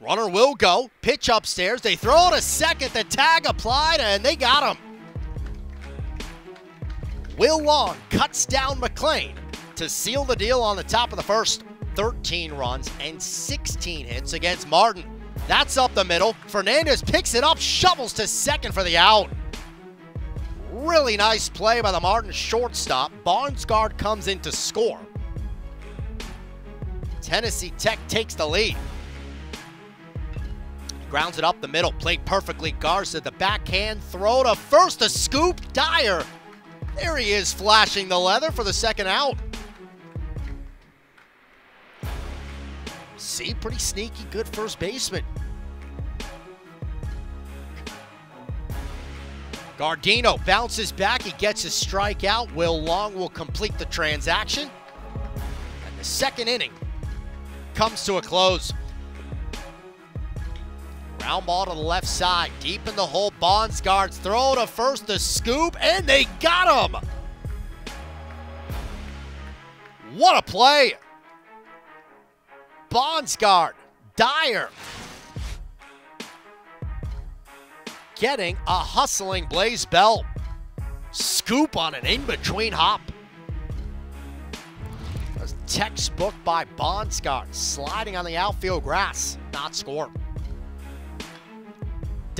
Runner will go. Pitch upstairs. They throw it a second. The tag applied, and they got him. Will Long cuts down McLean to seal the deal on the top of the first. 13 runs and 16 hits against Martin. That's up the middle. Fernandez picks it up, shovels to second for the out. Really nice play by the Martin shortstop. Barnsgard comes in to score. Tennessee Tech takes the lead. Grounds it up the middle, played perfectly. Garza, the backhand throw to first, a scoop. Dyer. There he is, flashing the leather for the second out. See, pretty sneaky, good first baseman. Gardino bounces back, he gets his strikeout. Will Long will complete the transaction. And the second inning comes to a close. Ground ball to the left side, deep in the hole. Bondsguards throw to first, the scoop, and they got him. What a play! Bondsguard, Dyer, getting a hustling Blaze Bell. Scoop on an in between hop. A textbook by Bondsguard, sliding on the outfield grass, not score.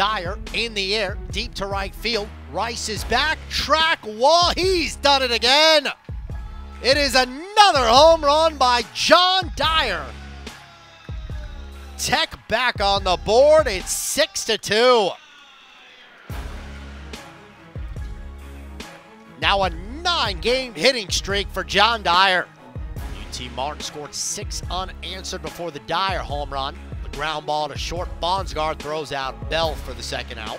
Dyer in the air, deep to right field. Rice is back, track wall. He's done it again. It is another home run by John Dyer. Tech back on the board. It's 6 to 2. Now a nine game hitting streak for John Dyer. UT Martin scored six unanswered before the Dyer home run. Ground ball to short. Bondsgaard throws out Bell for the second out.